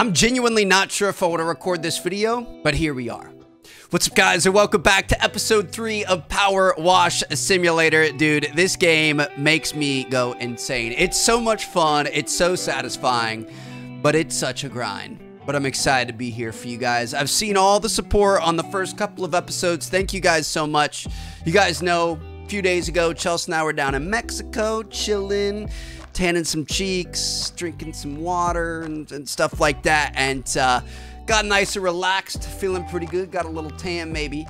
I'm genuinely not sure if I want to record this video, but here we are. What's up guys and welcome back to episode 3 of Power Wash Simulator. Dude, this game makes me go insane. It's so much fun, it's so satisfying, but it's such a grind. But I'm excited to be here for you guys. I've seen all the support on the first couple of episodes. Thank you guys so much. You guys know, a few days ago, Chelsea and I were down in Mexico, chilling tanning some cheeks, drinking some water and, and stuff like that. And uh, got nice and relaxed, feeling pretty good. Got a little tan maybe.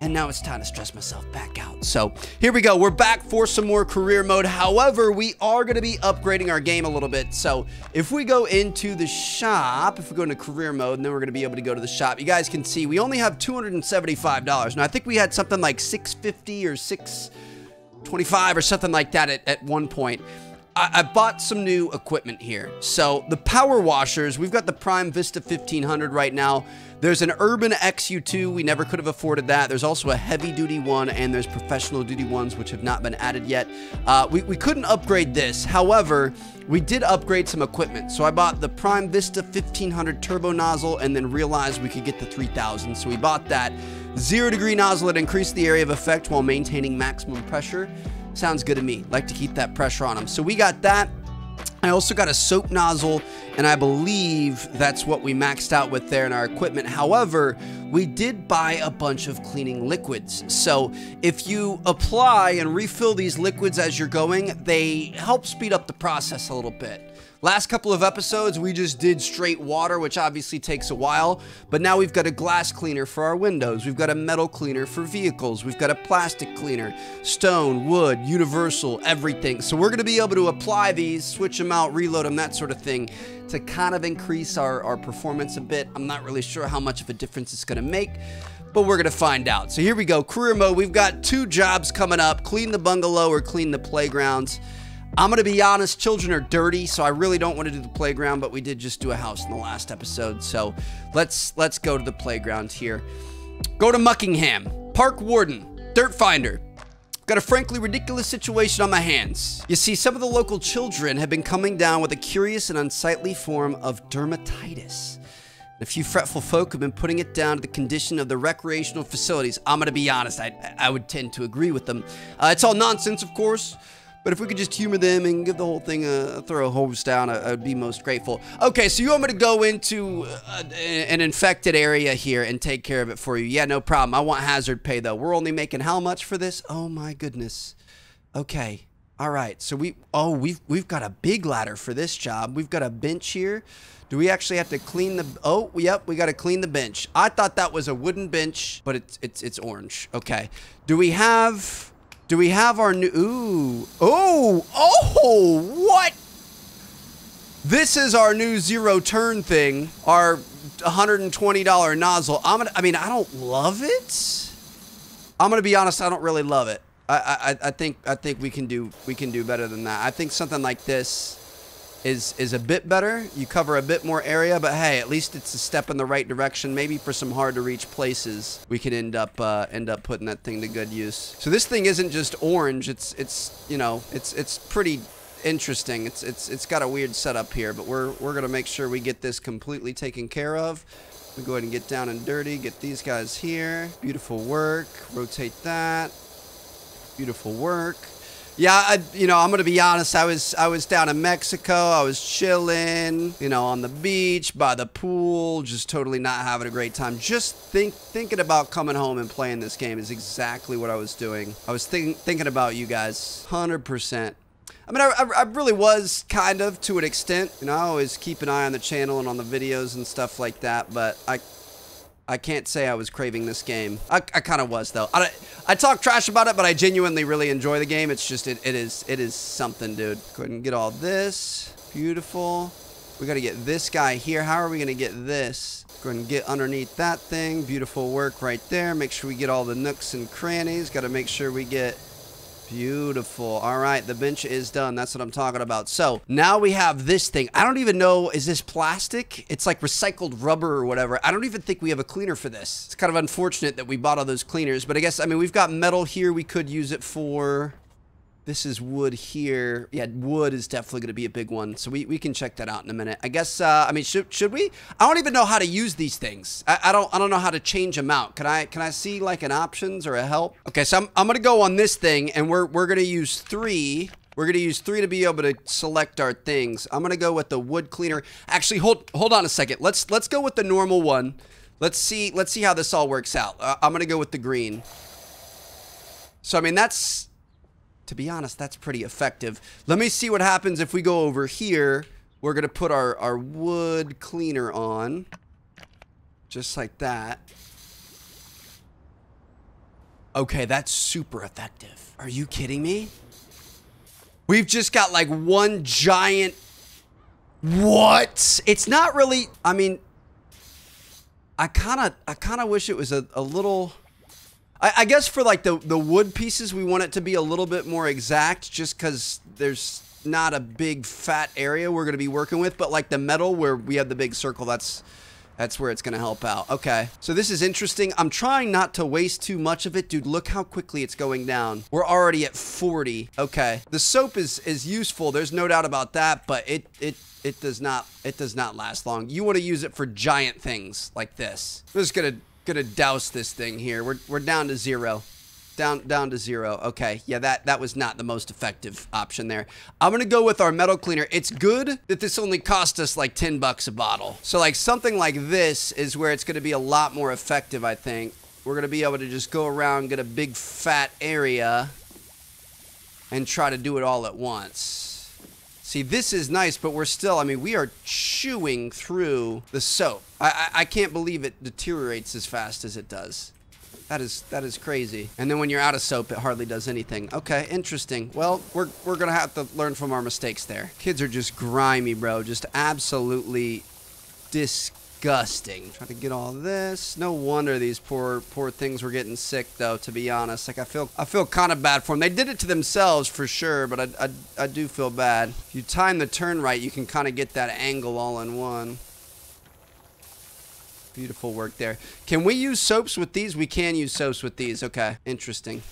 And now it's time to stress myself back out. So here we go. We're back for some more career mode. However, we are going to be upgrading our game a little bit. So if we go into the shop, if we go into career mode, and then we're going to be able to go to the shop, you guys can see we only have $275. Now, I think we had something like 650 or 625 or something like that at, at one point. I, I bought some new equipment here. So the power washers, we've got the Prime Vista 1500 right now. There's an Urban XU2. We never could have afforded that. There's also a heavy duty one and there's professional duty ones which have not been added yet. Uh, we, we couldn't upgrade this. However, we did upgrade some equipment. So I bought the Prime Vista 1500 turbo nozzle and then realized we could get the 3000. So we bought that. Zero degree nozzle that increased the area of effect while maintaining maximum pressure. Sounds good to me. Like to keep that pressure on them. So we got that. I also got a soap nozzle, and I believe that's what we maxed out with there in our equipment. However, we did buy a bunch of cleaning liquids. So if you apply and refill these liquids as you're going, they help speed up the process a little bit. Last couple of episodes, we just did straight water, which obviously takes a while, but now we've got a glass cleaner for our windows. We've got a metal cleaner for vehicles. We've got a plastic cleaner, stone, wood, universal, everything. So we're gonna be able to apply these, switch them out, reload them, that sort of thing, to kind of increase our, our performance a bit. I'm not really sure how much of a difference it's gonna make, but we're gonna find out. So here we go, career mode. We've got two jobs coming up, clean the bungalow or clean the playgrounds. I'm going to be honest, children are dirty, so I really don't want to do the playground, but we did just do a house in the last episode. So let's let's go to the playground here. Go to Muckingham. Park Warden. Dirt Finder. Got a frankly ridiculous situation on my hands. You see, some of the local children have been coming down with a curious and unsightly form of dermatitis. A few fretful folk have been putting it down to the condition of the recreational facilities. I'm gonna be honest, I, I would tend to agree with them. Uh, it's all nonsense, of course. But if we could just humor them and give the whole thing a, throw a hose down, I, would be most grateful. Okay, so you want me to go into uh, an infected area here and take care of it for you? Yeah, no problem. I want hazard pay though. We're only making how much for this? Oh my goodness. Okay. All right. So we oh we've we've got a big ladder for this job. We've got a bench here. Do we actually have to clean the Oh, yep, we got to clean the bench. I thought that was a wooden bench, but it's it's it's orange. Okay. Do we have do we have our new... Ooh. Oh! Oh! What? This is our new zero turn thing. Our $120 nozzle. I'm gonna... I mean, I don't love it. I'm gonna be honest. I don't really love it. I, I, I think I think we can do we can do better than that. I think something like this is is a bit better. You cover a bit more area, but hey, at least it's a step in the right direction. Maybe for some hard to reach places, we can end up uh, end up putting that thing to good use. So this thing isn't just orange. It's it's you know it's it's pretty interesting. It's it's it's got a weird setup here, but we're we're gonna make sure we get this completely taken care of. We go ahead and get down and dirty. Get these guys here. Beautiful work. Rotate that. Beautiful work. Yeah, I, you know, I'm gonna be honest. I was I was down in Mexico. I was chilling, you know, on the beach by the pool, just totally not having a great time. Just think thinking about coming home and playing this game is exactly what I was doing. I was think, thinking about you guys, hundred percent. I mean, I, I, really was kind of to an extent. You know, I always keep an eye on the channel and on the videos and stuff like that, but I I can't say I was craving this game. I, I kind of was though. I, I talk trash about it, but I genuinely really enjoy the game. It's just it, it is it is something, dude. Go ahead and get all this. Beautiful. We got to get this guy here. How are we going to get this? Go ahead and get underneath that thing. Beautiful work right there. Make sure we get all the nooks and crannies. Got to make sure we get Beautiful. All right, the bench is done. That's what I'm talking about. So now we have this thing. I don't even know, is this plastic? It's like recycled rubber or whatever. I don't even think we have a cleaner for this. It's kind of unfortunate that we bought all those cleaners, but I guess, I mean, we've got metal here we could use it for. This is wood here. Yeah, wood is definitely going to be a big one. So we, we can check that out in a minute. I guess, uh, I mean, should, should we? I don't even know how to use these things. I, I don't I don't know how to change them out. Can I can I see like an options or a help? Okay, so I'm, I'm going to go on this thing and we're, we're going to use three. We're going to use three to be able to select our things. I'm going to go with the wood cleaner. Actually, hold hold on a second. Let's let's go with the normal one. Let's see let's see how this all works out. Uh, I'm going to go with the green. So, I mean, that's, to be honest, that's pretty effective. Let me see what happens if we go over here. We're going to put our, our wood cleaner on. Just like that. Okay, that's super effective. Are you kidding me? We've just got like one giant... What? It's not really... I mean... I kind of I kind of wish it was a, a little... I, I guess for like the, the wood pieces, we want it to be a little bit more exact just because there's not a big fat area we're going to be working with. But like the metal where we have the big circle, that's that's where it's going to help out. Okay, so this is interesting. I'm trying not to waste too much of it. Dude, look how quickly it's going down. We're already at 40. Okay, the soap is, is useful. There's no doubt about that, but it, it, it does not it does not last long. You want to use it for giant things like this. I'm just going to gonna douse this thing here. We're, we're down to zero. Down down to zero. Okay, yeah, that, that was not the most effective option there. I'm gonna go with our metal cleaner. It's good that this only cost us like 10 bucks a bottle. So like something like this is where it's gonna be a lot more effective, I think. We're gonna be able to just go around, get a big fat area, and try to do it all at once. See, this is nice, but we're still, I mean, we are chewing through the soap. I, I, I, can't believe it deteriorates as fast as it does. That is that is crazy. And then when you're out of soap, it hardly does anything. Okay, interesting. Well, we're, we're to have to learn from our mistakes there. Kids are just grimy, bro. Just absolutely disgusting disgusting. Trying to get all this. No wonder these poor poor things were getting sick though, to be honest. Like I feel I feel kind of bad for them. They did it to themselves for sure, but I, I, I do feel bad. If you time the turn right, you can kind of get that angle all in one. Beautiful work there. Can we use soaps with these? We can use soaps with these. Okay, interesting.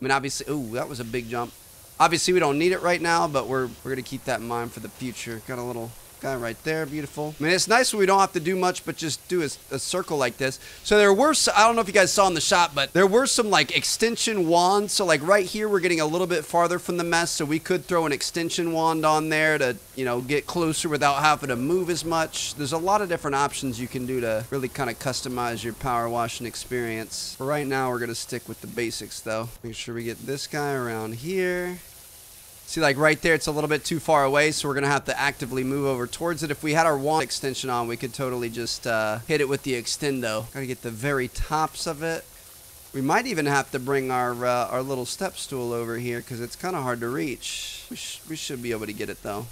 I mean, obviously, ooh, that was a big jump. Obviously, we don't need it right now, but we're, we're going to keep that in mind for the future. Got a little Guy right there, beautiful. I mean, it's nice when we don't have to do much, but just do a, a, circle like this. So there were, I don't know if you guys saw in the shot, but there were some like extension wands. So like right here, we're getting a little bit farther from the mess. So we could throw an extension wand on there to, you know, get closer without having to move as much. There's a lot of different options you can do to really kind of customize your power washing experience. For right now, we're going to stick with the basics though. Make sure we get this guy around here. See, like right there, it's a little bit too far away, so we're going to have to actively move over towards it. If we had our wand extension on, we could totally just uh, hit it with the extendo. Got to get the very tops of it. We might even have to bring our uh, our little step stool over here because it's kind of hard to reach. We, sh we should be able to get it though.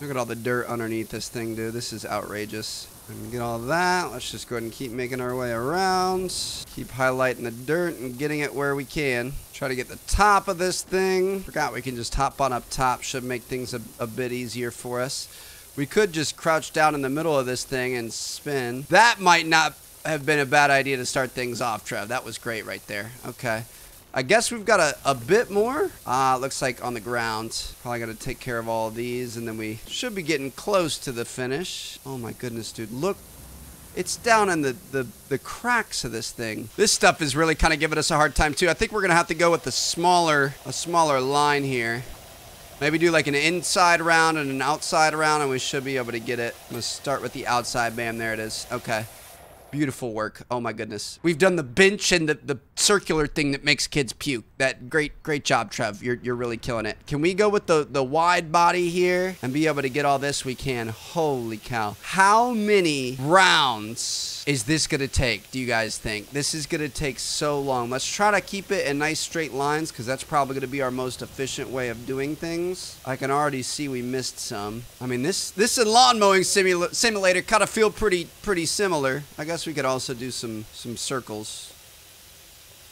Look at all the dirt underneath this thing, dude. This is outrageous. And get all that. Let's just go ahead and keep making our way around. Keep highlighting the dirt and getting it where we can. Try to get the top of this thing. Forgot we can just hop on up top. Should make things a, a bit easier for us. We could just crouch down in the middle of this thing and spin. That might not have been a bad idea to start things off, Trev. That was great right there. Okay. I guess we've got a, a bit more. Uh, looks like on the ground. Probably got to take care of all of these, and then we should be getting close to the finish. Oh my goodness, dude. Look. It's down in the, the, the cracks of this thing. This stuff is really kind of giving us a hard time, too. I think we're to have to go with the smaller, a smaller line here. Maybe do like an inside round and an outside round, and we should be able to get it. To start with the outside. Bam, there it is. Okay. Beautiful work. Oh my goodness. We've done the bench and the, the circular thing that makes kids puke. That great, great job, Trev. You're, you're really killing it. Can we go with the, the wide body here and be able to get all this? We can. Holy cow. How many rounds is this to take, do you guys think? This is to take so long. Let's try to keep it in nice straight lines because that's probably to be our most efficient way of doing things. I can already see we missed some. I mean, this this and lawn mowing simula simulator kind of feel pretty pretty similar. I guess we could also do some some circles.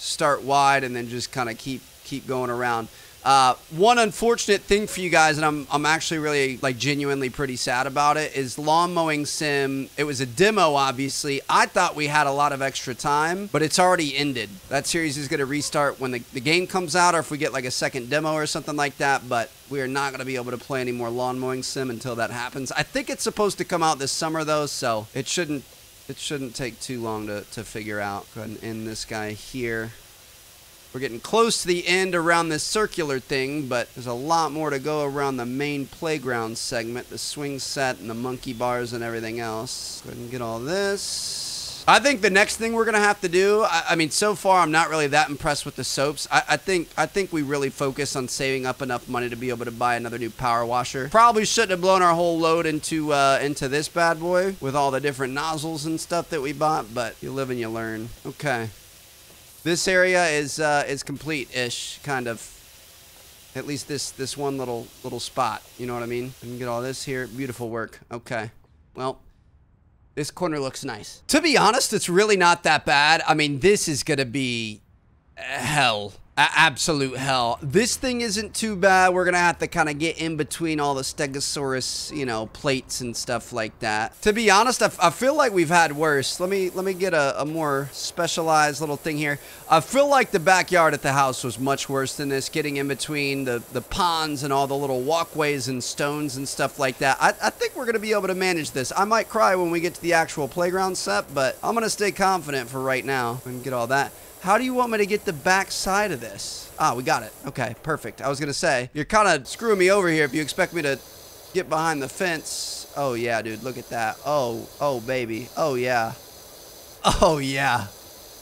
Start wide and then just kind of keep keep going around. Uh, one unfortunate thing for you guys, and I'm, I'm actually really like genuinely pretty sad about it, is lawn mowing sim. It was a demo, obviously. I thought we had a lot of extra time, but it's already ended. That series is going to restart when the, the game comes out, or if we get like a second demo or something like that. But we are not going to be able to play any more lawn mowing sim until that happens. I think it's supposed to come out this summer though, so it shouldn't it shouldn't take too long to, to figure out. Go ahead and end this guy here. We're getting close to the end around this circular thing, but there's a lot more to go around the main playground segment, the swing set and the monkey bars and everything else. Go ahead and get all this. I think the next thing we're gonna have to do. I, I mean, so far I'm not really that impressed with the soaps. I, I, think I think we really focus on saving up enough money to be able to buy another new power washer. Probably shouldn't have blown our whole load into uh, into this bad boy with all the different nozzles and stuff that we bought. But you live and you learn. Okay, this area is uh, is complete-ish, kind of. At least this this one little little spot. You know what I mean? I can get all this here. Beautiful work. Okay. Well, this corner looks nice. To be honest, it's really not that bad. I mean, this is going to be hell absolute hell. This thing isn't too bad. We're going to have to kind of get in between all the Stegosaurus, you know, plates and stuff like that. To be honest, I, I feel like we've had worse. Let me let me get a, a, more specialized little thing here. I feel like the backyard at the house was much worse than this, getting in between the, the ponds and all the little walkways and stones and stuff like that. I, I think we're going to be able to manage this. I might cry when we get to the actual playground set, but I'm going to stay confident for right now and get all that. How do you want me to get the back side of this? Ah, we got it. Okay, perfect. I was going to say, you're kind of screwing me over here if you expect me to get behind the fence. Oh, yeah, dude. Look at that. Oh, oh, baby. Oh, yeah. Oh, yeah.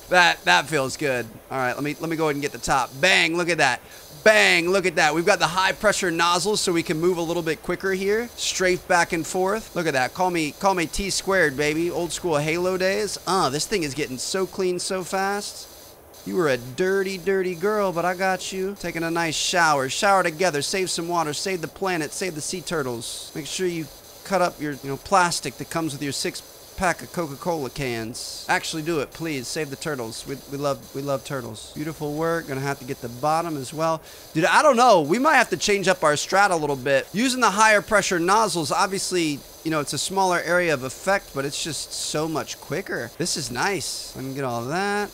That that feels good. All right, let me let me go ahead and get the top. Bang, look at that. Bang, look at that. We've got the high pressure nozzles so we can move a little bit quicker here. Strafe back and forth. Look at that. Call me call me T squared, baby. Old school Halo days. Uh, this thing is getting so clean so fast. You were a dirty, dirty girl, but I got you. Taking a nice shower. Shower together. Save some water. Save the planet. Save the sea turtles. Make sure you cut up your, you know, plastic that comes with your six pack of Coca-Cola cans. Actually do it, please. Save the turtles. We, we love we love turtles. Beautiful work. Gonna have to get the bottom as well. Dude, I don't know. We might have to change up our strat a little bit. Using the higher pressure nozzles, obviously, you know, it's a smaller area of effect, but it's just so much quicker. This is nice. Let me get all that.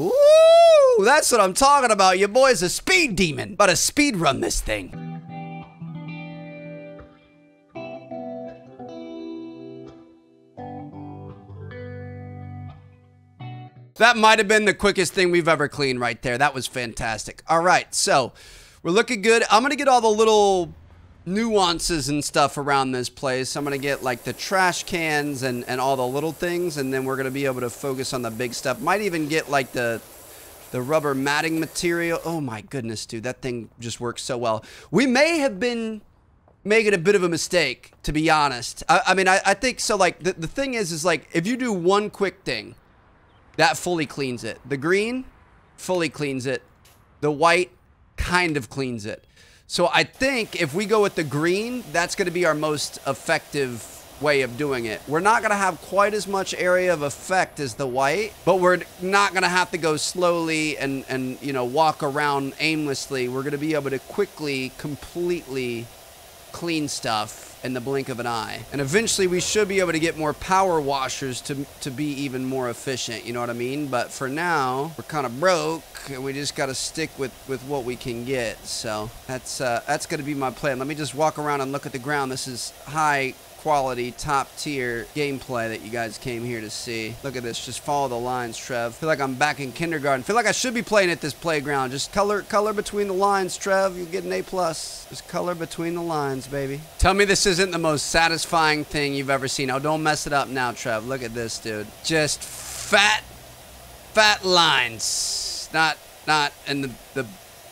Ooh, that's what I'm talking about. Your boy's a speed demon. But a speed run this thing. That might have been the quickest thing we've ever cleaned right there. That was fantastic. All right, so we're looking good. I'm going to get all the little nuances and stuff around this place. I'm going to get like the trash cans and, and all the little things, and then we're going to be able to focus on the big stuff. Might even get like the the rubber matting material. Oh my goodness, dude, that thing just works so well. We may have been making a bit of a mistake, to be honest. I, I mean, I, I think so. Like the, the thing is, is like if you do one quick thing, that fully cleans it. The green fully cleans it. The white kind of cleans it. So I think if we go with the green, that's going to be our most effective way of doing it. We're not going to have quite as much area of effect as the white, but we're not going to have to go slowly and, and, you know, walk around aimlessly. We're going to be able to quickly, completely clean stuff in the blink of an eye. And eventually we should be able to get more power washers to, to be even more efficient, you know what I mean? But for now, we're kind of broke and we just got to stick with, with what we can get. So that's, uh, that's going to be my plan. Let me just walk around and look at the ground. This is high quality, top tier gameplay that you guys came here to see. Look at this. Just follow the lines, Trev. feel like I'm back in kindergarten. feel like I should be playing at this playground. Just color color between the lines, Trev. You'll get an A+. plus. Just color between the lines, baby. Tell me this isn't the most satisfying thing you've ever seen. Oh, don't mess it up now, Trev. Look at this, dude. Just fat, fat lines. Not, not in the, the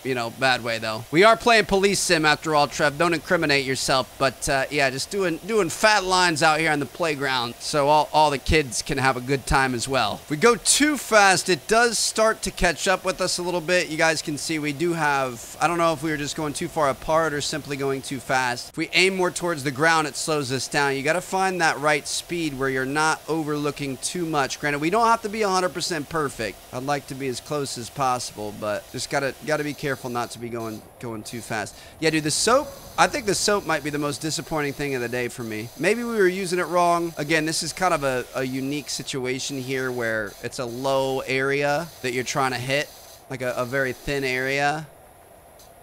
you know, bad way though. We are playing police sim after all, Trev. Don't incriminate yourself. But uh, yeah, just doing doing fat lines out here on the playground so all, all the kids can have a good time as well. If we go too fast, it does start to catch up with us a little bit. You guys can see we do have, I don't know if we were just going too far apart or simply going too fast. If we aim more towards the ground, it slows us down. You got to find that right speed where you're not overlooking too much. Granted, we don't have to be 100% perfect. I'd like to be as close as possible, but just got to got to be careful careful not to be going going too fast. Yeah, dude, the soap, I think the soap might be the most disappointing thing of the day for me. Maybe we were using it wrong. Again, this is kind of a, a unique situation here where it's a low area that you're trying to hit, like a, a very thin area.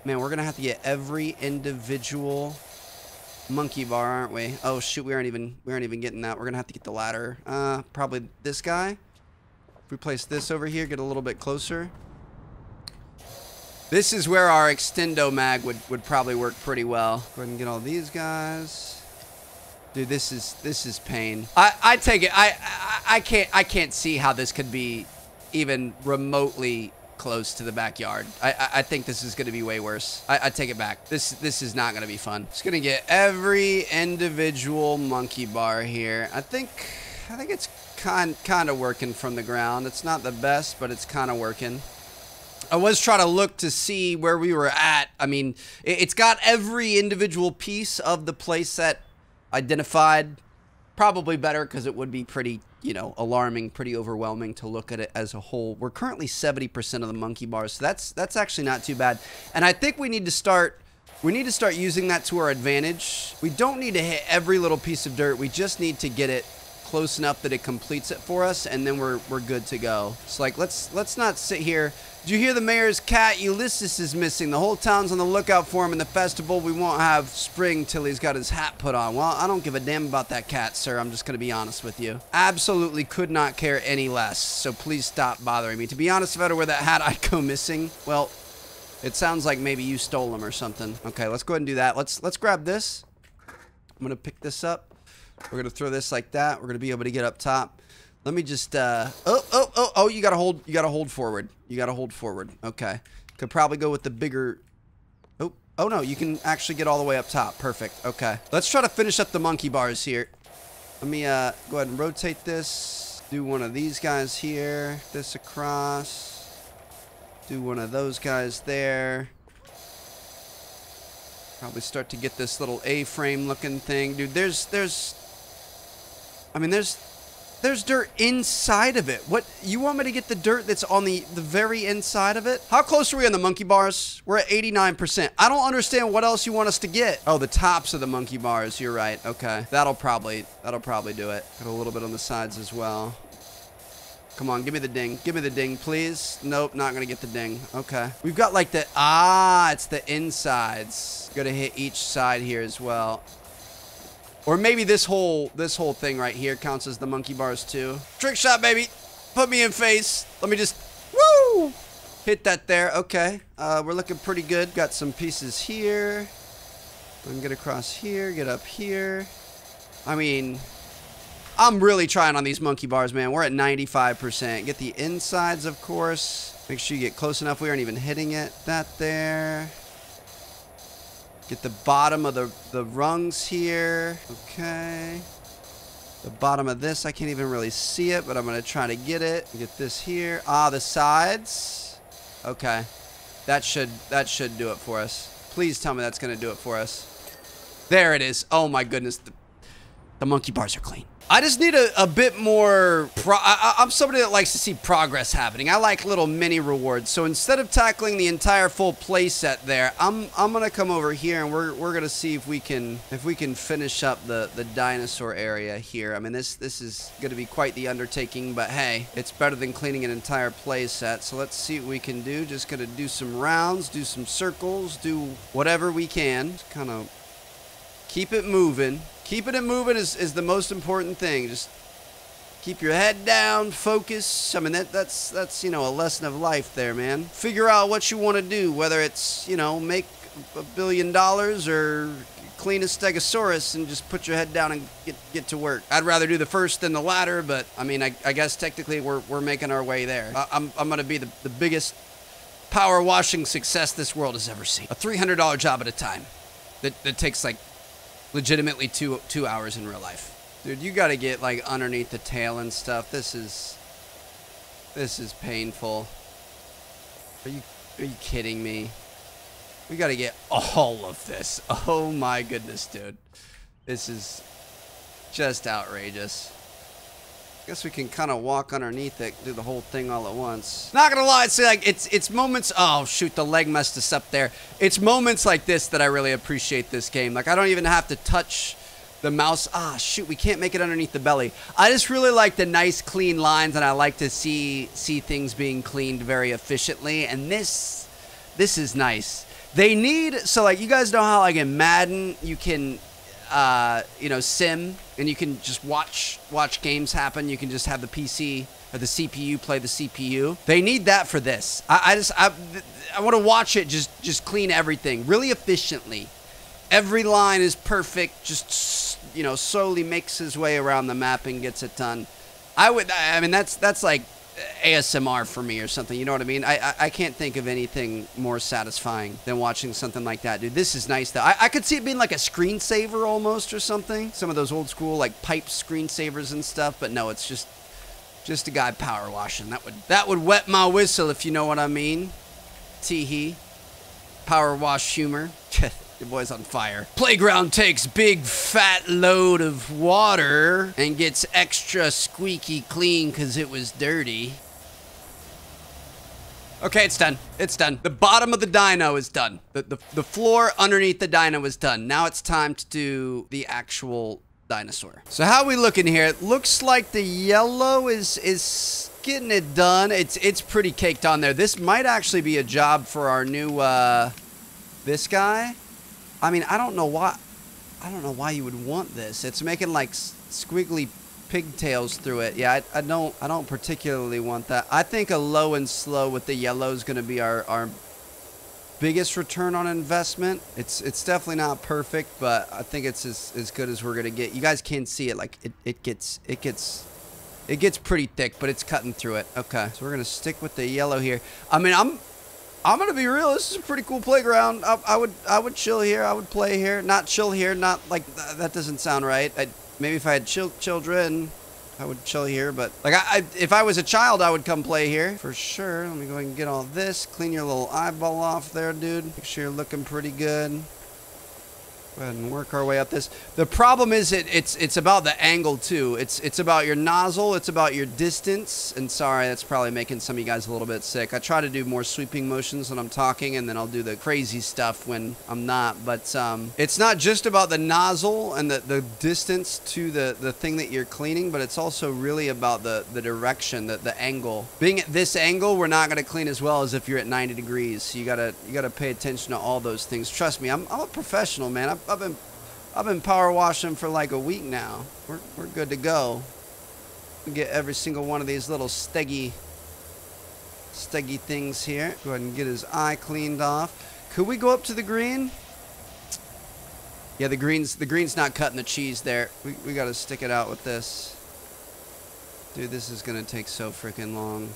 Man, we're going to have to get every individual monkey bar, aren't we? Oh, shoot, we aren't even, we aren't even getting that. We're going to have to get the ladder. Uh, probably this guy. If we place this over here, get a little bit closer. This is where our extendo mag would, would probably work pretty well. Go ahead and get all these guys. Dude, this is this is pain. I, I take it. I, I I can't I can't see how this could be even remotely close to the backyard. I I, I think this is gonna be way worse. I, I take it back. This this is not gonna be fun. Just gonna get every individual monkey bar here. I think I think it's kind kind of working from the ground. It's not the best, but it's kind of working. I was trying to look to see where we were at. I mean, it's got every individual piece of the playset identified. Probably better because it would be pretty, you know, alarming, pretty overwhelming to look at it as a whole. We're currently 70% of the monkey bars, so that's that's actually not too bad. And I think we need to start we need to start using that to our advantage. We don't need to hit every little piece of dirt. We just need to get it close enough that it completes it for us, and then we're we're good to go. It's like let's let's not sit here. Did you hear the mayor's cat? Ulysses is missing. The whole town's on the lookout for him in the festival. We won't have spring till he's got his hat put on. Well, I don't give a damn about that cat, sir. I'm just gonna be honest with you. Absolutely could not care any less. So please stop bothering me. To be honest, if I were to wear that hat, I'd go missing. Well, it sounds like maybe you stole him or something. Okay, let's go ahead and do that. Let's let's grab this. I'm gonna pick this up. We're gonna throw this like that. We're gonna be able to get up top. Let me just, uh, oh, oh, oh, oh, you gotta hold, you gotta hold forward. You gotta hold forward. Okay. Could probably go with the bigger, oh, oh no, you can actually get all the way up top. Perfect. Okay. Let's try to finish up the monkey bars here. Let me, uh, go ahead and rotate this. Do one of these guys here. This across. Do one of those guys there. Probably start to get this little A-frame looking thing. Dude, there's, there's, I mean, there's there's dirt inside of it. What you want me to get the dirt that's on the the very inside of it? How close are we on the monkey bars? We're at 89%. I don't understand what else you want us to get. Oh, the tops of the monkey bars. You're right. Okay. That'll probably that'll probably do it. Got a little bit on the sides as well. Come on, give me the ding. Give me the ding, please. Nope, not gonna get the ding. Okay. We've got like the, ah, it's the insides. Gotta hit each side here as well. Or maybe this whole this whole thing right here counts as the monkey bars too. Trick shot, baby. Put me in face. Let me just, woo! Hit that there. Okay. Uh, we're looking pretty good. Got some pieces here. I can get across here, get up here. I mean, I'm really trying on these monkey bars, man. We're at 95%. Get the insides, of course. Make sure you get close enough. We aren't even hitting it. That there. Get the bottom of the, the rungs here. Okay. The bottom of this, I can't even really see it, but I'm going to try to get it. Get this here. Ah, the sides. Okay. That should that should do it for us. Please tell me that's going to do it for us. There it is. Oh my goodness. The, the monkey bars are clean. I just need a, a bit more. I, am somebody that likes to see progress happening. I like little mini rewards. So instead of tackling the entire full playset there, I'm I'm gonna come over here and we're we're gonna see if we can if we can finish up the the dinosaur area here. I mean this this is gonna be quite the undertaking, but hey, it's better than cleaning an entire playset. So let's see what we can do. Just gonna do some rounds, do some circles, do whatever we can. Kind of keep it moving. Keeping it moving is, is the most important thing. Just keep your head down, focus. I mean, that, that's, that's, you know, a lesson of life there, man. Figure out what you want to do, whether it's, you know, make a billion dollars or clean a stegosaurus and just put your head down and get, get to work. I'd rather do the first than the latter, but I mean, I, I guess technically we're, we're making our way there. I, I'm, I'm going to be the, the biggest power washing success this world has ever seen. A $300 job at a time that, that takes like legitimately two two hours in real life. Dude, you got to get like underneath the tail and stuff. This is this is painful. Are you are you kidding me? We got to get all of this. Oh my goodness, dude. This is just outrageous. Guess we can kind of walk underneath it, do the whole thing all at once. Not gonna lie, it's like it's it's moments. Oh shoot, the leg messed us up there. It's moments like this that I really appreciate this game. Like I don't even have to touch the mouse. Ah shoot, we can't make it underneath the belly. I just really like the nice clean lines, and I like to see see things being cleaned very efficiently. And this this is nice. They need so like you guys know how like in Madden you can uh, you know, sim, and you can just watch watch games happen. You can just have the PC or the CPU play the CPU. They need that for this. I, I just I, I want to watch it just just clean everything really efficiently. Every line is perfect. Just you know, slowly makes his way around the map and gets it done. I would. I mean, that's that's like ASMR for me or something. You know what I mean? I, I, I can't think of anything more satisfying than watching something like that, dude. This is nice though. I, I could see it being like a screensaver almost or something. Some of those old school like pipe screensavers and stuff. But no, it's just just a guy power washing. That would that would wet my whistle if you know what I mean. Tee hee. Power wash humor. Your boy's on fire. Playground takes big fat load of water and gets extra squeaky clean because it was dirty. Okay, it's done. It's done. The bottom of the dyno is done. The, the, the floor underneath the dyno is done. Now it's time to do the actual dinosaur. So how are we looking here? It looks like the yellow is is getting it done. It's it's pretty caked on there. This might actually be a job for our new uh this guy. I mean, I don't know why. I don't know why you would want this. It's making like squiggly pigtails through it. Yeah, I, I, don't. I don't particularly want that. I think a low and slow with the yellow is going to be our our biggest return on investment. It's it's definitely not perfect, but I think it's as, as good as we're going to get. You guys can see it. Like it, it gets it gets it gets pretty thick, but it's cutting through it. Okay, so we're going to stick with the yellow here. I mean, I'm I'm gonna be real. This is a pretty cool playground. I, I, would I would chill here. I would play here. Not chill here. Not like th that doesn't sound right. I'd, maybe if I had chill children, I would chill here. But like I, I, if I was a child, I would come play here for sure. Let me go and get all this. Clean your little eyeball off there, dude. Make sure you're looking pretty good. Go ahead and work our way up this. The problem is it, it's it's about the angle too. It's it's about your nozzle. It's about your distance. And sorry, that's probably making some of you guys a little bit sick. I try to do more sweeping motions when I'm talking, and then I'll do the crazy stuff when I'm not. But um, it's not just about the nozzle and the, the distance to the, the thing that you're cleaning, but it's also really about the, the direction, the, the angle. Being at this angle, we're not going to clean as well as if you're at 90 degrees. So you gotta you gotta pay attention to all those things. Trust me, I'm, I'm a professional, man. I've, I've been I've been power washing for like a week now. We're, we're good to go. We get every single one of these little steggy steggy things here. Go ahead and get his eye cleaned off. Could we go up to the green? Yeah, the green's the green's not cutting the cheese there. We, we got to stick it out with this. Dude, this is going to take so freaking long.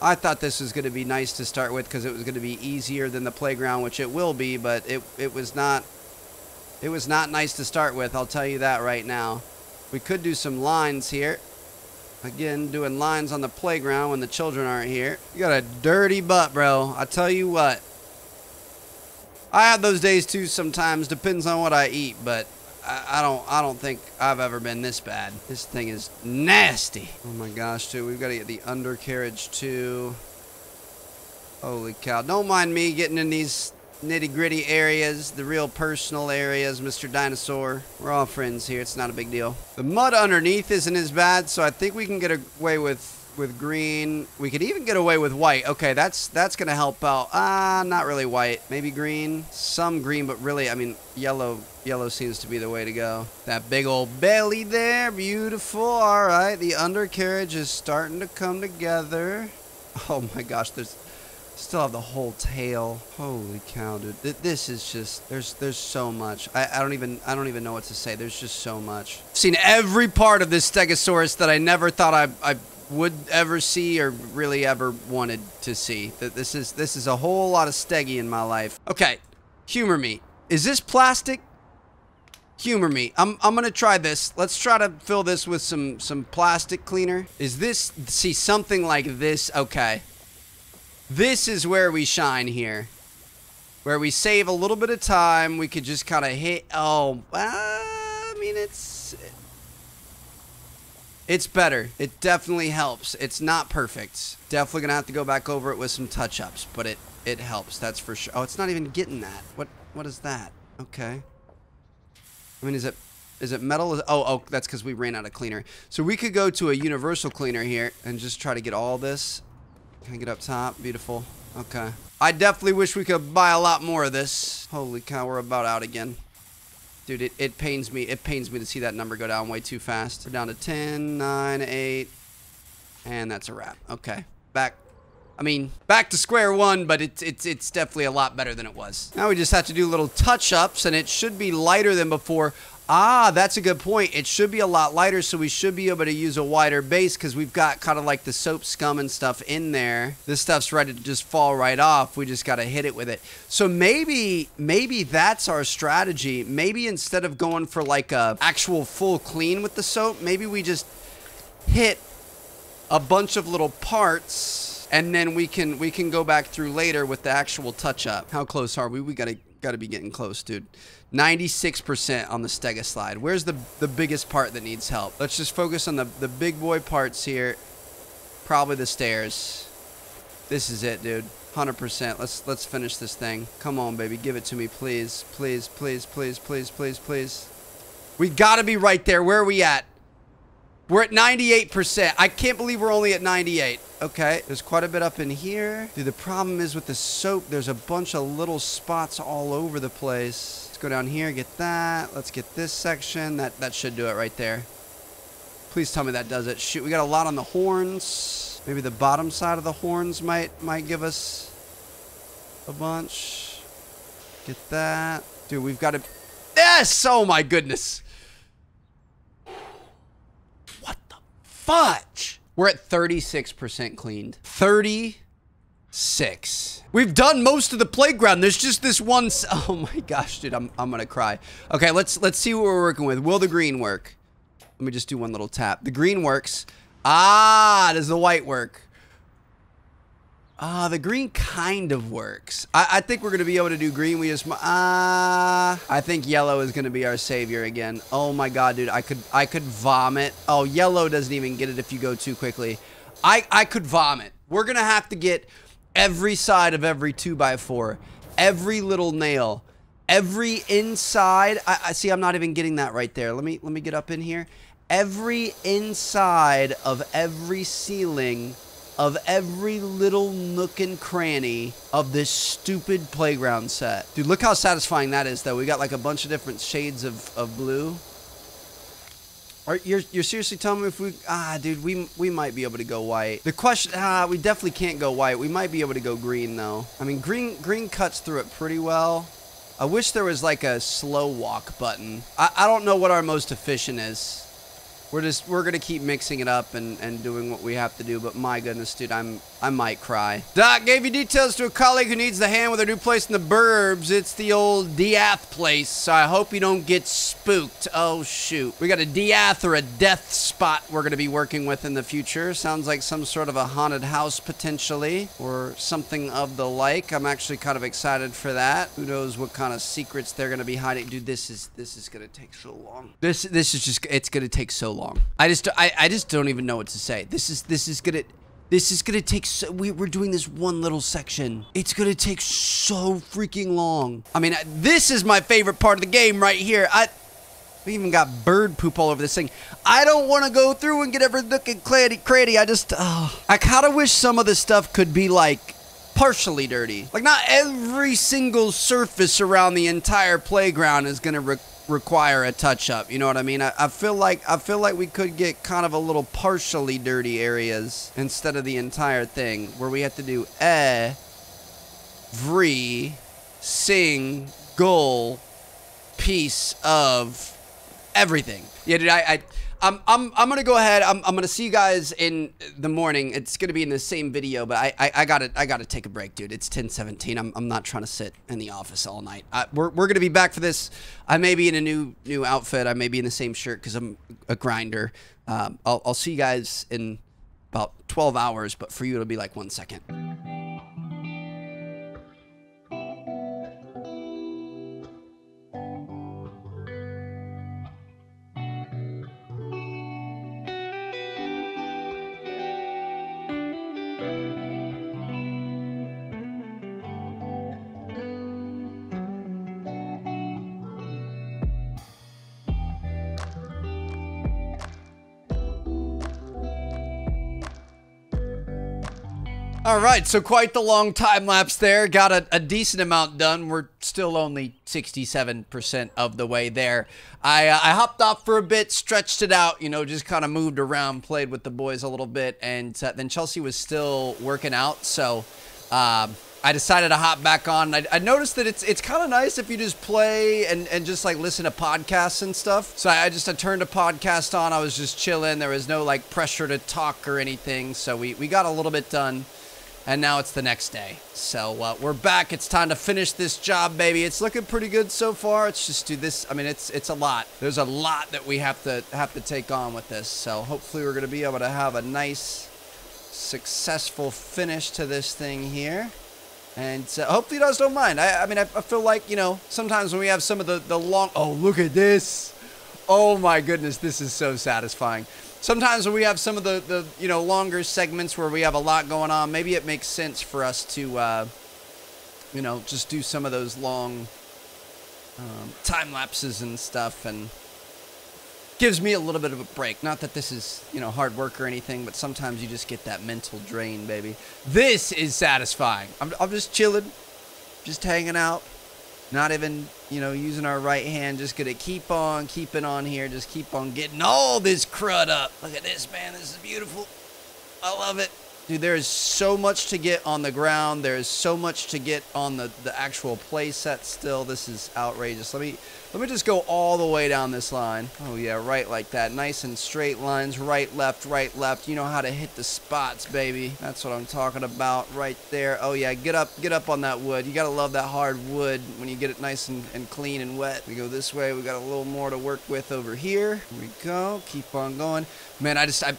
I thought this was going to be nice to start with because it was going to be easier than the playground, which it will be, but it, it was not it was not nice to start with, I'll tell you that right now. We could do some lines here. Again, doing lines on the playground when the children aren't here. You got a dirty butt, bro. I tell you what. I have those days too sometimes. Depends on what I eat, but I, I don't I don't think I've ever been this bad. This thing is nasty. Oh my gosh, too. We've got to get the undercarriage too. Holy cow. Don't mind me getting in these nitty gritty areas, the real personal areas, Mr. Dinosaur. We're all friends here. It's not a big deal. The mud underneath isn't as bad, so I think we can get away with with green. We could even get away with white. Okay, that's that's gonna help out. Ah, uh, not really white. Maybe green. Some green, but really, I mean, yellow. Yellow seems to be the way to go. That big old belly there, beautiful. All right, the undercarriage is starting to come together. Oh my gosh, there's Still have the whole tail. Holy cow, dude! This is just there's there's so much. I, I don't even I don't even know what to say. There's just so much. I've seen every part of this Stegosaurus that I never thought I I would ever see or really ever wanted to see. That this is this is a whole lot of Steggy in my life. Okay, humor me. Is this plastic? Humor me. I'm I'm gonna try this. Let's try to fill this with some some plastic cleaner. Is this see something like this? Okay. This is where we shine here. Where we save a little bit of time. We could just kind of hit... Oh, uh, I mean, it's... It's better. It definitely helps. It's not perfect. Definitely gonna have to go back over it with some touch-ups, but it it helps. That's for sure. Oh, it's not even getting that. What what is that? Okay. I mean, is it is it metal? Oh, oh, that's because we ran out of cleaner. So we could go to a universal cleaner here and just try to get all this. Can I get up top? Beautiful. Okay. I definitely wish we could buy a lot more of this. Holy cow, we're about out again. Dude, it, it pains me. It pains me to see that number go down way too fast. We're down to 10, 9, 8. And that's a wrap. Okay. Back. I mean, back to square one, but it's, it's, it's definitely a lot better than it was. Now we just have to do little touch-ups, and it should be lighter than before. Ah, that's a good point. It should be a lot lighter, so we should be able to use a wider base because we've got kind of like the soap scum and stuff in there. This stuff's ready to just fall right off. We just got to hit it with it. So maybe, maybe that's our strategy. Maybe instead of going for like a actual full clean with the soap, maybe we just hit a bunch of little parts and then we can we can go back through later with the actual touch up. How close are we? We got to got to be getting close, dude. 96% on the Stega slide. Where's the, the biggest part that needs help? Let's just focus on the, the big boy parts here. Probably the stairs. This is it, dude. 100%. Let's let's finish this thing. Come on, baby. Give it to me, please. Please, please, please, please, please, please. We got to be right there. Where are we at? We're at 98%. I can't believe we're only at 98. Okay, there's quite a bit up in here. Dude, the problem is with the soap, there's a bunch of little spots all over the place. Let's go down here, get that. Let's get this section. That, that should do it right there. Please tell me that does it. Shoot, we got a lot on the horns. Maybe the bottom side of the horns might, might give us a bunch. Get that. Dude, we've got to... Yes! Oh, my goodness. Fudge. We're at 36% cleaned. 36. We've done most of the playground. There's just this one. Oh my gosh, dude, I'm, I'm gonna cry. Okay, let's let's see what we're working with. Will the green work? Let me just do one little tap. The green works. Ah, does the white work? Uh, the green kind of works. I, I think we're going to be able to do green. We just, ah, uh, I think yellow is going to be our savior again. Oh my God, dude, I could, I could vomit. Oh, yellow doesn't even get it if you go too quickly. I, I could vomit. We're going to have to get every side of every two by four, every little nail, every inside. I, I see, I'm not even getting that right there. Let me, let me get up in here. Every inside of every ceiling of every little nook and cranny of this stupid playground set. Dude, look how satisfying that is, though. We got like a bunch of different shades of, of blue. Are, you're, you're seriously telling me if we... Ah, dude, we, we might be able to go white. The question... Ah, we definitely can't go white. We might be able to go green, though. I mean, green, green cuts through it pretty well. I wish there was like a slow walk button. I, I don't know what our most efficient is. We're just we're gonna keep mixing it up and, and doing what we have to do, but my goodness, dude, I'm I might cry. Doc gave you details to a colleague who needs the hand with a new place in the burbs. It's the old Diath place, so I hope you don't get spooked. Oh shoot. We got a Diath or a death spot we're gonna be working with in the future. Sounds like some sort of a haunted house potentially, or something of the like. I'm actually kind of excited for that. Who knows what kind of secrets they're gonna be hiding. Dude, this is this is gonna take so long. This this is just it's gonna take so long. I just I, I just don't even know what to say. This is this is gonna this is gonna take so we, we're doing this one little section. It's gonna take so freaking long. I mean, this is my favorite part of the game right here. I we even got bird poop all over this thing. I don't want to go through and get every nook and cranny. cranny. I just, oh, I kind of wish some of this stuff could be like partially dirty. Like not every single surface around the entire playground is gonna require a touch up. You know what I mean? I, I, feel like I feel like we could get kind of a little partially dirty areas instead of the entire thing where we have to do every single piece of everything. Yeah, dude, I, I I'm, I'm, I'm gonna go ahead. I'm, I'm gonna see you guys in the morning. It's gonna be in the same video, but I, I, I gotta, I gotta take a break, dude. It's 10:17. I'm, I'm not trying to sit in the office all night. I, we're, we're gonna be back for this. I may be in a new, new outfit. I may be in the same shirt because I'm a grinder. Um, I'll, I'll see you guys in about 12 hours, but for you it'll be like one second. All right, so quite the long time lapse there. Got a, a decent amount done. We're still only 67% of the way there. I, uh, I hopped off for a bit, stretched it out, you know, just kind of moved around, played with the boys a little bit, and uh, then Chelsea was still working out, so um, I decided to hop back on. I, I noticed that it's it's kind of nice if you just play and, and just like listen to podcasts and stuff. So I, I just I turned a podcast on. I was just chilling. There was no like pressure to talk or anything. So we, we got a little bit done and now it's the next day. So uh, we're back. It's time to finish this job, baby. It's looking pretty good so far. It's just do this. I mean, it's it's a lot. There's a lot that we have to have to take on with this. So hopefully we're gonna be able to have a nice, successful finish to this thing here. And uh, hopefully you guys don't mind. I, I mean, I, I feel like, you know, sometimes when we have some of the, the long... Oh, look at this. Oh, my goodness. This is so satisfying sometimes when we have some of the, the you know longer segments where we have a lot going on, maybe it makes sense for us to uh, you know just do some of those long um, time lapses and stuff and gives me a little bit of a break. Not that this is, you know, hard work or anything, but sometimes you just get that mental drain, baby. This is satisfying. I'm, I'm just chilling, just hanging out, not even, you know, using our right hand. Just to keep on keeping on here. Just keep on getting all this crud up. Look at this, man. This is beautiful. I love it. Dude, there is so much to get on the ground. There is so much to get on the, the actual play set still. This is outrageous. Let me let me just go all the way down this line. Oh, yeah, right like that. Nice and straight lines. Right, left, right, left. You know how to hit the spots, baby. That's what I'm talking about right there. Oh, yeah, get up get up on that wood. You got to love that hard wood when you get it nice and, and clean and wet. We go this way. We got a little more to work with over here. Here we go. Keep on going. Man, I just... I,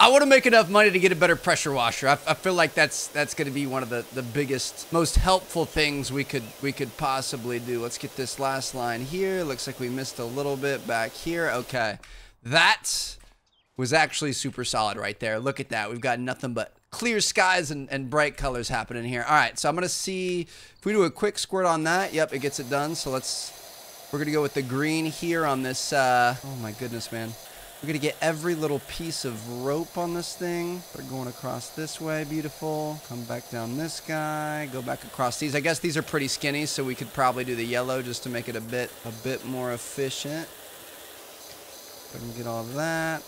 I want to make enough money to get a better pressure washer. I, I feel like that's that's going to be one of the, the biggest, most helpful things we could we could possibly do. Let's get this last line here. Looks like we missed a little bit back here. Okay, that was actually super solid right there. Look at that. We've got nothing but clear skies and, and bright colors happening here. All right, so I'm going to see if we do a quick squirt on that. Yep, it gets it done. So let's, we're going to go with the green here on this. Uh, oh my goodness, man. We're going to get every little piece of rope on this thing. They're going across this way, beautiful. Come back down this guy, go back across these. I guess these are pretty skinny, so we could probably do the yellow just to make it a bit a bit more efficient. I can get all that.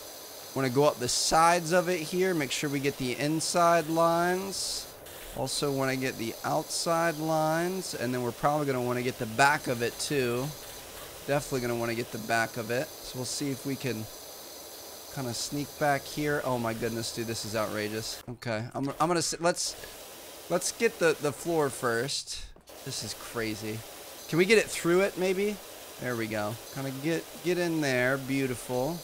Want to go up the sides of it here, make sure we get the inside lines. Also want to get the outside lines, and then we're probably going to want to get the back of it too. Definitely going to want to get the back of it. So we'll see if we can kind of sneak back here. Oh my goodness, dude, this is outrageous. Okay, I'm, I'm gonna let's let's get the the floor first. This is crazy. Can we get it through it maybe? There we go. Kind of get get in there. Beautiful.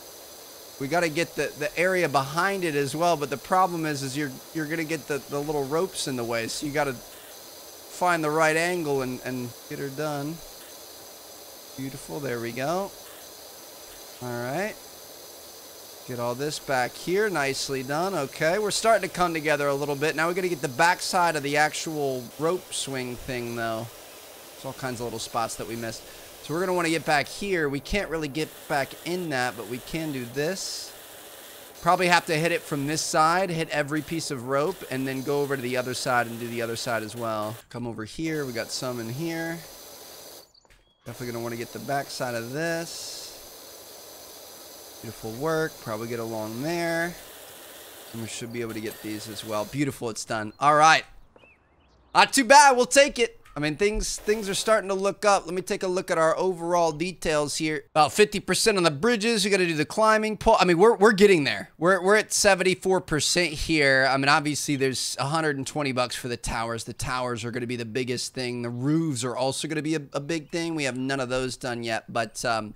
We got to get the, the area behind it as well, but the problem is is you're you're to get the, the little ropes in the way, so you got to find the right angle and, and get her done. Beautiful. There we go. All right. Get all this back here. Nicely done. Okay, we're starting to come together a little bit. Now we got to get the backside of the actual rope swing thing, though. There's all kinds of little spots that we missed. So we're going to want to get back here. We can't really get back in that, but we can do this. Probably have to hit it from this side, hit every piece of rope, and then go over to the other side and do the other side as well. Come over here. We got some in here. Definitely going to want to get the back side of this. Beautiful work. Probably get along there. And we should be able to get these as well. Beautiful. It's done. All right. Not too bad. We'll take it. I mean, things things are starting to look up. Let me take a look at our overall details here. About 50% on the bridges. You got to do the climbing pole. I mean, we're, we're getting there. We're, we're at 74% here. I mean, obviously, there's 120 bucks for the towers. The towers are going to be the biggest thing. The roofs are also going to be a, a big thing. We have none of those done yet, but... Um,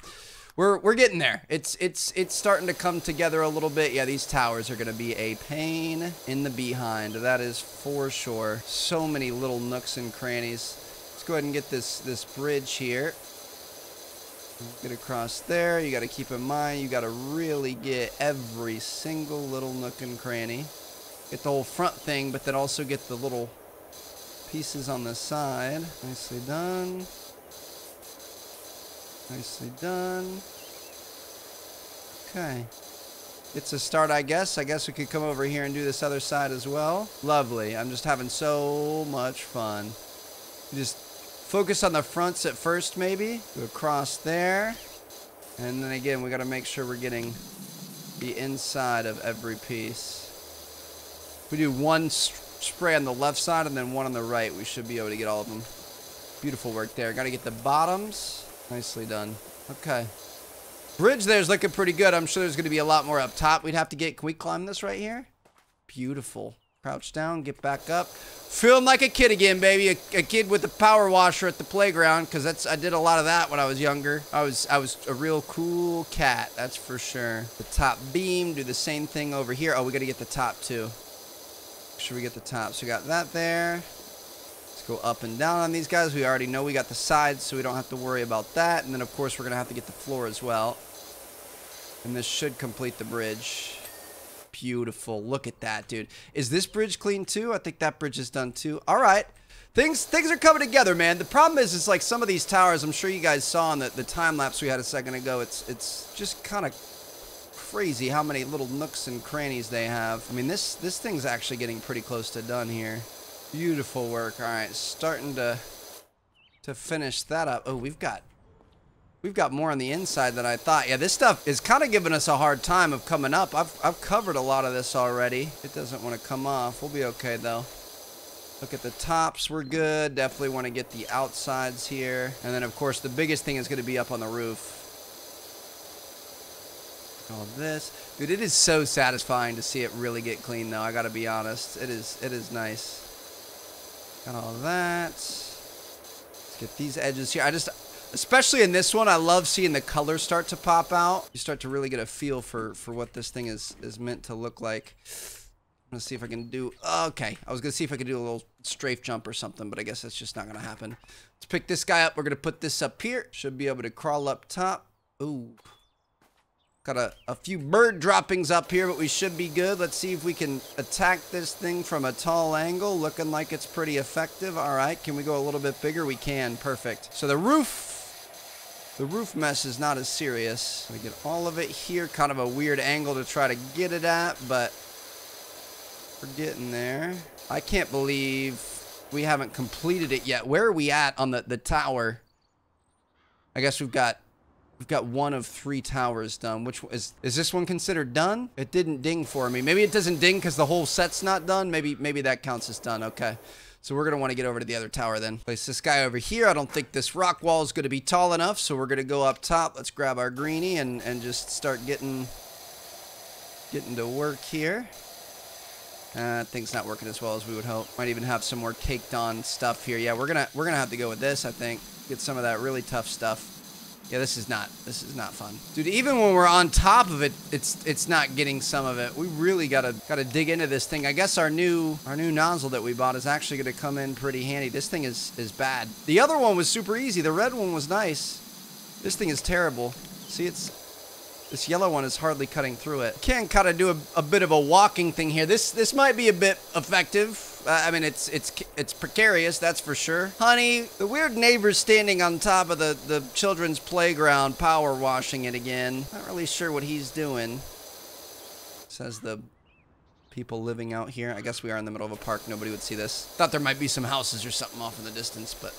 we're we're getting there. It's it's it's starting to come together a little bit. Yeah, these towers are gonna be a pain in the behind. That is for sure. So many little nooks and crannies. Let's go ahead and get this this bridge here. Get across there. You got to keep in mind you got to really get every single little nook and cranny. Get the whole front thing, but then also get the little pieces on the side. Nicely done. Nicely done. Okay. It's a start, I guess. I guess we could come over here and do this other side as well. Lovely. I'm just having so much fun. Just focus on the fronts at first, maybe. Go across there. And then again, we got to make sure we're getting the inside of every piece. We do one spray on the left side and then one on the right. We should be able to get all of them. Beautiful work there. Got to get the bottoms. Nicely done. Okay. Bridge there's looking pretty good. I'm sure there's going to be a lot more up top we'd have to get. Can we climb this right here? Beautiful. Crouch down, get back up. Feeling like a kid again, baby. A, a kid with a power washer at the playground, because that's I did a lot of that when I was younger. I was I was a real cool cat, that's for sure. The top beam, do the same thing over here. Oh, we got to get the top too. Sure we get the top. So we got that there. Go up and down on these guys. We already know we got the sides, so we don't have to worry about that. And then, of course, we're going to have to get the floor as well. And this should complete the bridge. Beautiful. Look at that, dude. Is this bridge clean too? I think that bridge is done too. All right. Things things are coming together, man. The problem is, it's like some of these towers, I'm sure you guys saw in the, the time lapse we had a second ago, it's, it's just kind of crazy how many little nooks and crannies they have. I mean, this, this thing's actually getting pretty close to done here. Beautiful work. All right, starting to to finish that up. Oh, we've got We've got more on the inside than I thought. Yeah, this stuff is kind of giving us a hard time of coming up. I've, I've covered a lot of this already. It doesn't want to come off. We'll be okay, though. Look at the tops. We're good. Definitely want to get the outsides here. And then, of course, the biggest thing is going to be up on the roof. All this. Dude, it is so satisfying to see it really get clean, though. I got to be honest. It is, it is nice. Got all that. Let's get these edges here. I just... Especially in this one, I love seeing the colors start to pop out. You start to really get a feel for, for what this thing is, is meant to look like. I'm gonna see if I can do, okay. I was gonna see if I could do a little strafe jump or something, but I guess that's just not gonna happen. Let's pick this guy up. We're gonna put this up here. Should be able to crawl up top. Ooh. Got a, a few bird droppings up here, but we should be good. Let's see if we can attack this thing from a tall angle. Looking like it's pretty effective. All right, can we go a little bit bigger? We can, perfect. So the roof the roof mess is not as serious. We get all of it here, kind of a weird angle to try to get it at, but we're getting there. I can't believe we haven't completed it yet. Where are we at on the, the tower? I guess we've got we've got one of three towers done. Which is is this one considered done? It didn't ding for me. Maybe it doesn't ding because the whole set's not done. Maybe maybe that counts as done. Okay. So we're going to want to get over to the other tower then. Place this guy over here. I don't think this rock wall is going to be tall enough, so we're going to go up top. Let's grab our greenie and, and just start getting, getting to work here. Uh, thing's not working as well as we would hope. Might even have some more caked on stuff here. Yeah, we're gonna we're gonna have to go with this. I think get some of that really tough stuff. Yeah, this is not this is not fun, dude. Even when we're on top of it, it's it's not getting some of it. We really gotta gotta dig into this thing. I guess our new our new nozzle that we bought is actually gonna come in pretty handy. This thing is is bad. The other one was super easy. The red one was nice. This thing is terrible. See, it's this yellow one is hardly cutting through it. Can kind of do a, a, bit of a walking thing here. This this might be a bit effective. I mean, it's it's it's precarious, that's for sure. Honey, the weird neighbor's standing on top of the, the children's playground, power washing it again. Not really sure what he's doing. Says the people living out here. I guess we are in the middle of a park. Nobody would see this. Thought there might be some houses or something off in the distance, but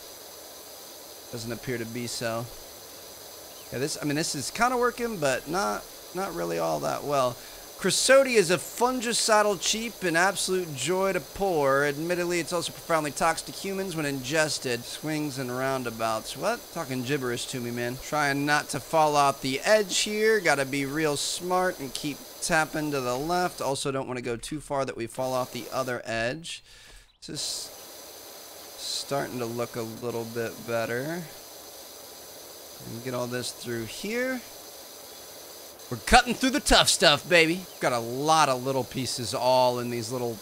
doesn't appear to be so. Yeah, this, I mean, this is kind of working, but not, not really all that well. Creosote is a fungicidal cheap and absolute joy to pour. Admittedly, it's also profoundly toxic to humans when ingested. Swings and roundabouts. What? Talking gibberish to me, man. Trying not to fall off the edge here. Gotta be real smart and keep tapping to the left. Also don't want to go too far that we fall off the other edge. Just starting to look a little bit better. Get all this through here. We're cutting through the tough stuff, baby. Got a lot of little pieces all in these little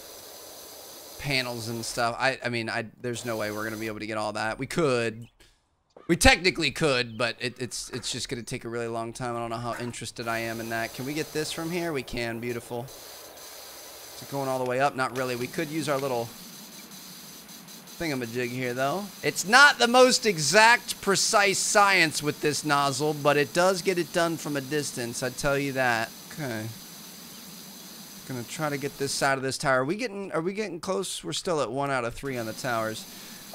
panels and stuff. I, I mean, I there's no way we're going to be able to get all that. We could. We technically could, but it, it's it's just going to take a really long time. I don't know how interested I am in that. Can we get this from here? We can. Beautiful. Is it going all the way up? Not really. We could use our little thingamajig here, though. It's not the most exact, precise science with this nozzle, but it does get it done from a distance, I tell you that. Okay. gonna try to get this side of this tower. Are we getting? Are we getting close? We're still at one out of three on the towers.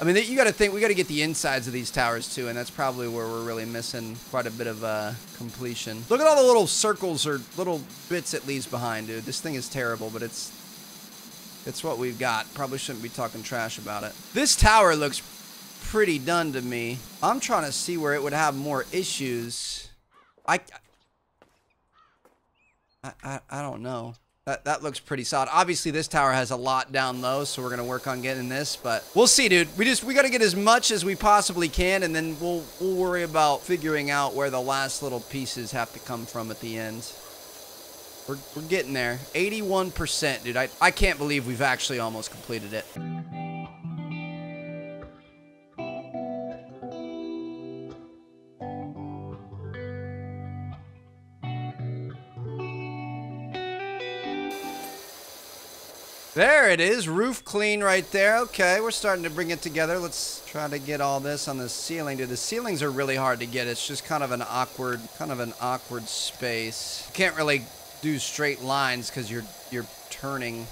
I mean, you got to think we got to get the insides of these towers too, and that's probably where we're really missing quite a bit of uh, completion. Look at all the little circles or little bits it leaves behind, dude. This thing is terrible, but it's it's what we've got. Probably shouldn't be talking trash about it. This tower looks pretty done to me. I'm trying to see where it would have more issues. I I, I, I don't know. That, that looks pretty solid. Obviously, this tower has a lot down low, so we're going to work on getting this, but we'll see, dude. We just, we got to get as much as we possibly can, and then we'll, we'll worry about figuring out where the last little pieces have to come from at the end. We're, we're getting there. 81%, dude. I, I can't believe we've actually almost completed it. There it is. Roof clean right there. Okay, we're starting to bring it together. Let's try to get all this on the ceiling. Dude, the ceilings are really hard to get. It's just kind of an awkward, kind of an awkward space. Can't really do straight lines because you're you're turning.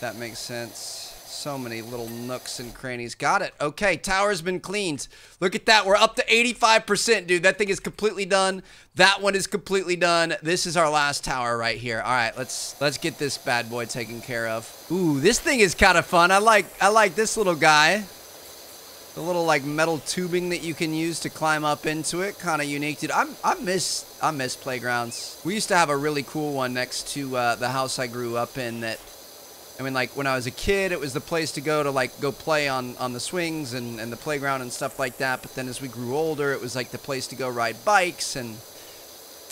That makes sense. So many little nooks and crannies. Got it. Okay, tower's been cleaned. Look at that. We're up to 85%, dude. That thing is completely done. That one is completely done. This is our last tower right here. All right, let's let's get this bad boy taken care of. Ooh, this thing is kind of fun. I like I like this little guy. The little like metal tubing that you can use to climb up into it, kind of unique, dude. I'm I miss I miss playgrounds. We used to have a really cool one next to uh, the house I grew up in that I mean, like when I was a kid, it was the place to go to like go play on on the swings and and the playground and stuff like that. But then as we grew older, it was like the place to go ride bikes and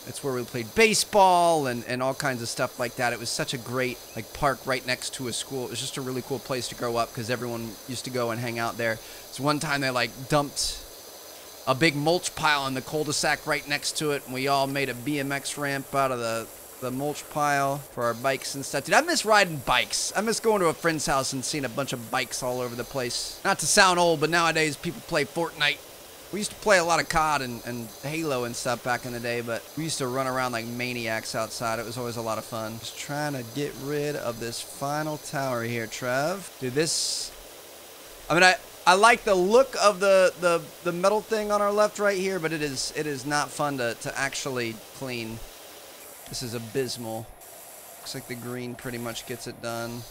it's where we played baseball and and all kinds of stuff like that. It was such a great like park right next to a school. It was just a really cool place to grow up because everyone used to go and hang out there. So one time they like dumped a big mulch pile in the cul-de-sac right next to it, and we all made a BMX ramp out of the the mulch pile for our bikes and stuff. Dude, I miss riding bikes. I miss going to a friend's house and seeing a bunch of bikes all over the place. Not to sound old, but nowadays people play Fortnite. We used to play a lot of COD and, and Halo and stuff back in the day, but we used to run around like maniacs outside. It was always a lot of fun. Just trying to get rid of this final tower here, Trev. Dude, this... I mean, I, I like the look of the, the, the metal thing on our left right here, but it is it is not fun to, to actually clean. This is abysmal. Looks like the green pretty much gets it done.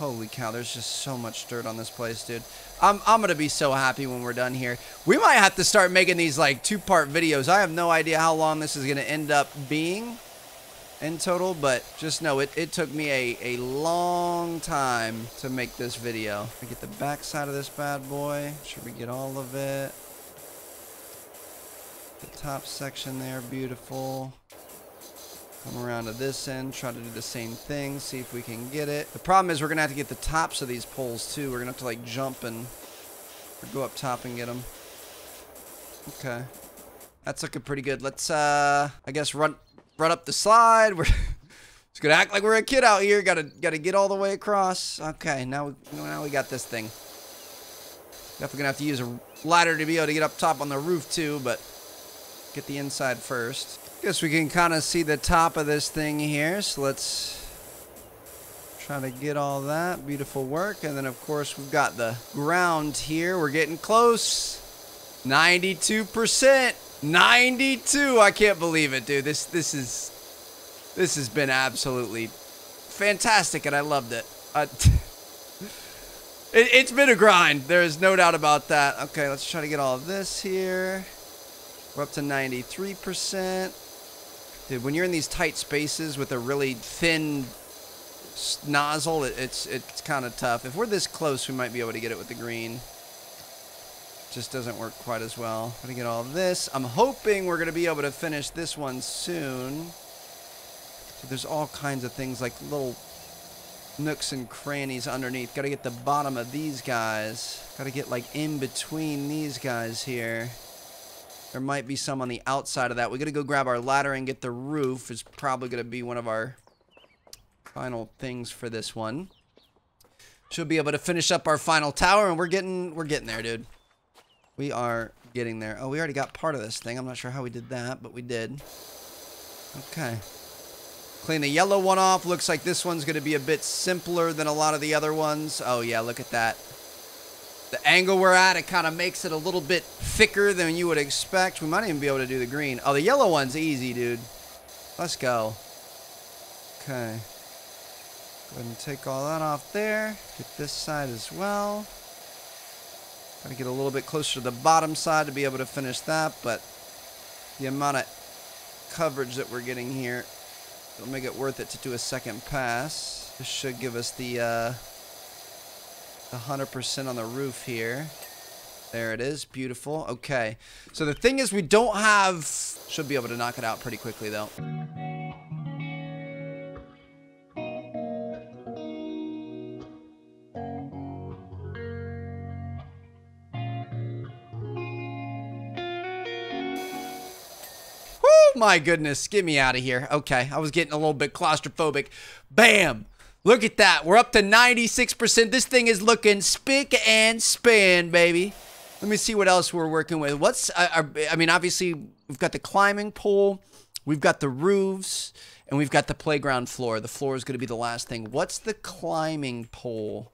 Holy cow, there's just so much dirt on this place, dude. I'm, I'm going to be so happy when we're done here. We might have to start making these, like, two-part videos. I have no idea how long this is going to end up being in total, but just know it, it took me a, a long time to make this video. We get the back side of this bad boy. Should we get all of it? The top section there, beautiful. Come around to this end, try to do the same thing, see if we can get it. The problem is we're going to have to get the tops of these poles too. We're going to have to like jump and go up top and get them. Okay. That's looking pretty good. Let's, uh, I guess run, run up the slide. We're just going to act like we're a kid out here. Got to, got to get all the way across. Okay. Now, we, now we got this thing. Definitely going to have to use a ladder to be able to get up top on the roof too, but get the inside first. Guess we can kind of see the top of this thing here. So let's try to get all that. Beautiful work. And then, of course, we've got the ground here. We're getting close. 92%. 92. I can't believe it, dude. This this is this has been absolutely fantastic, and I loved it. It it's been a grind. There is no doubt about that. Okay, let's try to get all of this here. We're up to 93%. Dude, when you're in these tight spaces with a really thin nozzle, it, it's it's kind of tough. If we're this close, we might be able to get it with the green. Just doesn't work quite as well. Gonna get all this. I'm hoping we're gonna be able to finish this one soon. So there's all kinds of things like little nooks and crannies underneath. Gotta get the bottom of these guys. Gotta get like in between these guys here. There might be some on the outside of that. We got to go grab our ladder and get the roof. Is probably to be one of our final things for this one. Should be able to finish up our final tower, and we're getting we're getting there, dude. We are getting there. Oh, we already got part of this thing. I'm not sure how we did that, but we did. Okay. Clean the yellow one off. Looks like this one's going to be a bit simpler than a lot of the other ones. Oh, yeah, look at that. The angle we're at, it kind of makes it a little bit thicker than you would expect. We might even be able to do the green. Oh, the yellow one's easy, dude. Let's go. Okay. Go ahead and take all that off there. Get this side as well. Gotta get a little bit closer to the bottom side to be able to finish that, but the amount of coverage that we're getting here it'll make it worth it to do a second pass. This should give us the uh, 100% on the roof here. There it is. Beautiful. Okay. So the thing is we don't have... Should be able to knock it out pretty quickly, though. Oh, my goodness. Get me out of here. Okay, I was getting a little bit claustrophobic. Bam! Look at that. We're up to 96%. This thing is looking spick and span, baby. Let me see what else we're working with. What's, I, I mean, obviously, we've got the climbing pole, we've got the roofs, and we've got the playground floor. The floor is going to be the last thing. What's the climbing pole?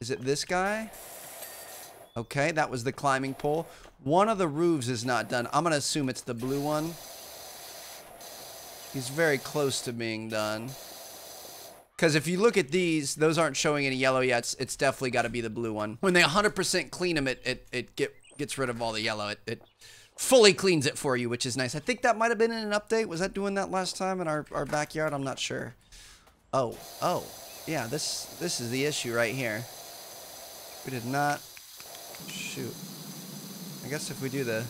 Is it this guy? Okay, that was the climbing pole. One of the roofs is not done. I'm going to assume it's the blue one. He's very close to being done. Because if you look at these, those aren't showing any yellow yet. It's, it's definitely got to be the blue one. When they 100% clean them, it, it, it get, gets rid of all the yellow. It, it fully cleans it for you, which is nice. I think that might have been in an update. Was that doing that last time in our, our backyard? I'm not sure. Oh, oh. Yeah, this this is the issue right here. We did not... Shoot. I guess if we do the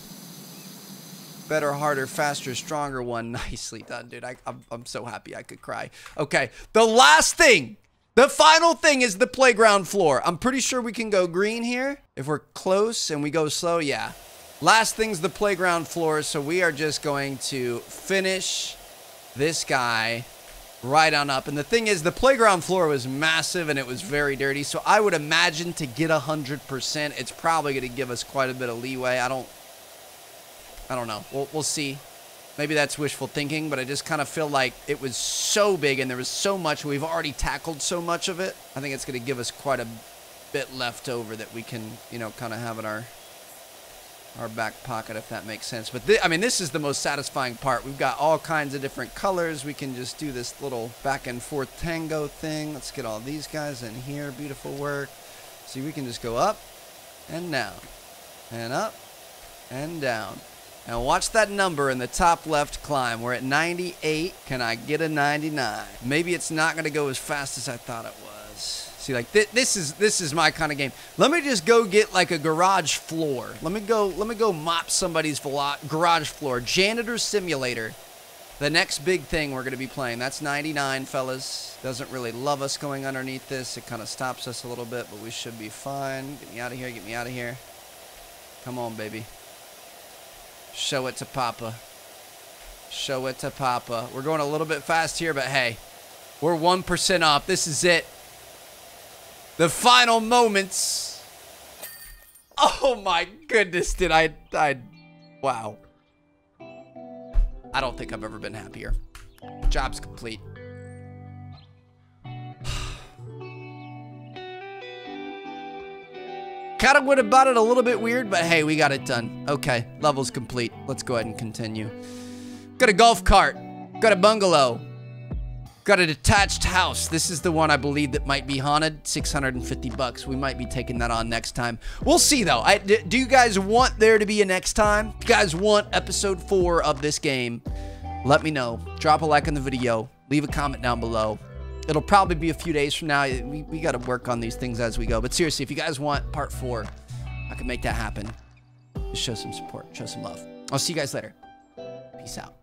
better, harder, faster, stronger one. Nicely done, dude. I, I'm, I'm so happy I could cry. Okay, the last thing. The final thing is the playground floor. I'm pretty sure we can go green here. If we're close and we go slow, yeah. Last thing's the playground floor, so we are just going to finish this guy right on up. And the thing is, the playground floor was massive and it was very dirty, so I would imagine to get 100%, it's probably going to give us quite a bit of leeway. I don't I don't know. We'll, we'll see. Maybe that's wishful thinking, but I just kind of feel like it was so big and there was so much. We've already tackled so much of it. I think it's going to give us quite a bit left over that we can, you know, kind of have in our our back pocket, if that makes sense. But I mean, this is the most satisfying part. We've got all kinds of different colors. We can just do this little back and forth tango thing. Let's get all these guys in here. Beautiful work. See, we can just go up and down and up and down. Now watch that number in the top left climb. We're at 98. Can I get a 99? Maybe it's not going to go as fast as I thought it was. See, like th this is this is my kind of game. Let me just go get like a garage floor. Let me go. Let me go mop somebody's garage floor. Janitor simulator. The next big thing we're going to be playing. That's 99, fellas. Doesn't really love us going underneath this. It kind of stops us a little bit, but we should be fine. Get me out of here. Get me out of here. Come on, baby. Show it to Papa. Show it to Papa. We're going a little bit fast here, but hey, we're 1% off. This is it. The final moments. Oh my goodness, did I, I, wow. I don't think I've ever been happier. Job's complete. Kind of would have bought it a little bit weird, but hey, we got it done. Okay, level's complete. Let's go ahead and continue. Got a golf cart. Got a bungalow. Got a detached house. This is the one I believe that might be haunted. 650 bucks. We might be taking that on next time. We'll see though. I, do you guys want there to be a next time? If you guys want episode four of this game, let me know. Drop a like on the video. Leave a comment down below. It'll probably be a few days from now. We, we got to work on these things as we go. But seriously, if you guys want part four, I can make that happen. Just show some support, show some love. I'll see you guys later. Peace out.